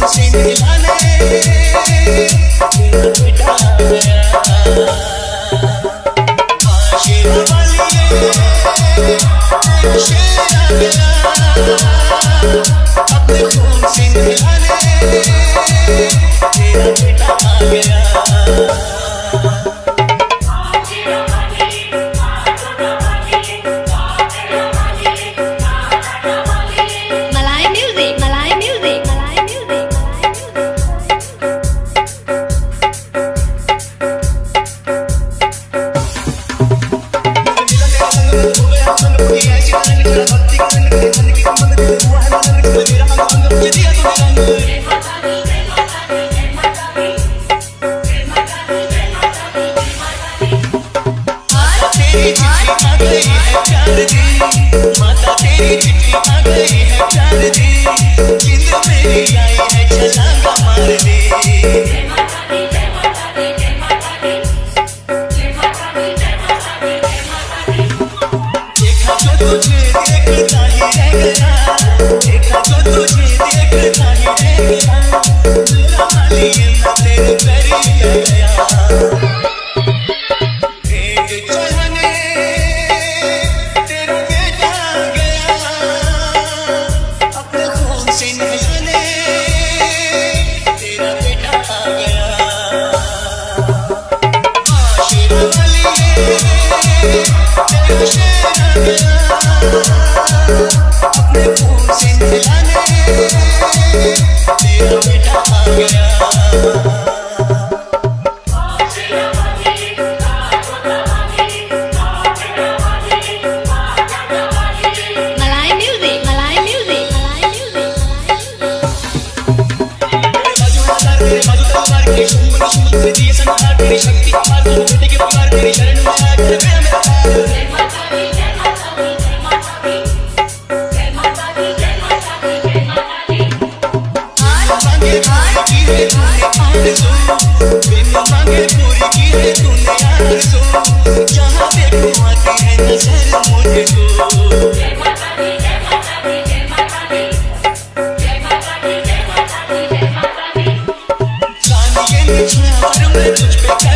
खुशी तुझे देखता ही रहना अपने फूल से खिलाना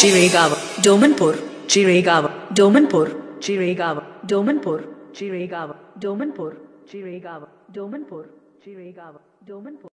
चिरेगाव डोमनपुर चिरेगाव डोमनपुर चिरेगाव डोमनपुर चिरेगाव डोमनपुर चिरेगाव ഡോമൻപൂർ ചിറേഗാവ് ഡോമൻപൂർ.